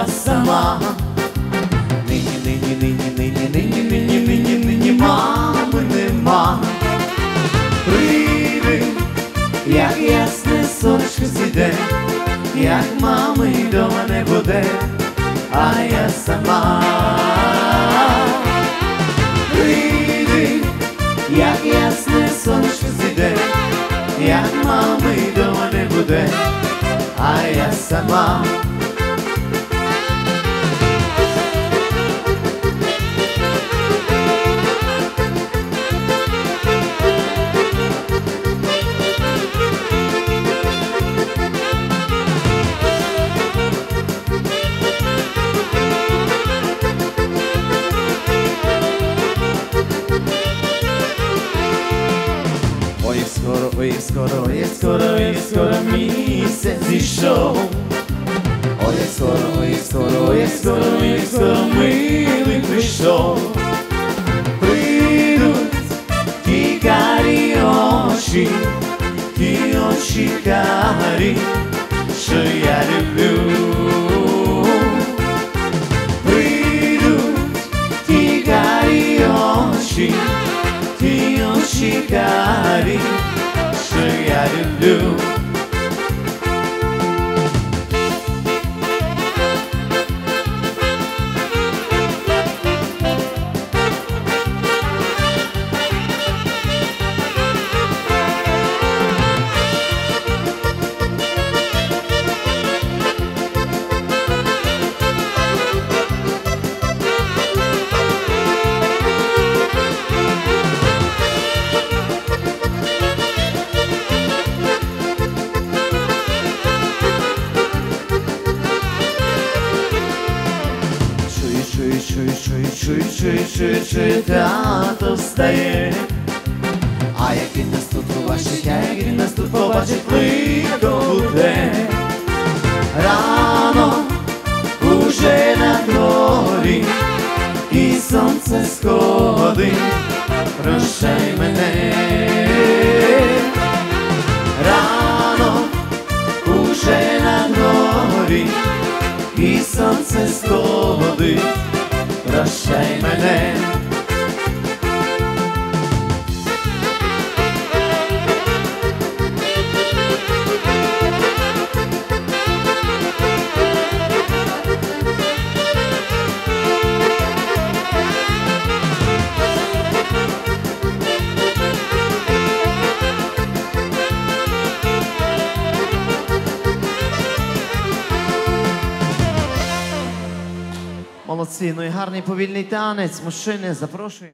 була сама. Нині, нині, нині, нині, нині, нині, нині, нині, мами нема. Прийди, як ясне сонечко зійде, як мами дома не буде, а я сама. Прийди, як ясне сонечко зійде, як мами дома не буде, а я сама. je skoro, je skoro, je skoro mi se zišao O je skoro, je skoro, je skoro, je skoro mili prišao Pridut ti kari oči, ti oči kari Što ja ljubim Ti oči, ti oči kari Yadoo do. Чуй, чуй, чуй, чуй, чуй, чуй, чуй, встає. А як він нас тут побачить, а як він нас тут побачить, лихо буде. Рано уже на дворі, і сонце сходить, прощай мене. Рано уже на дворі, і сонце сходить, прощай мене. Молодці, ну і гарний повільний танець. Мужчини, запрошую.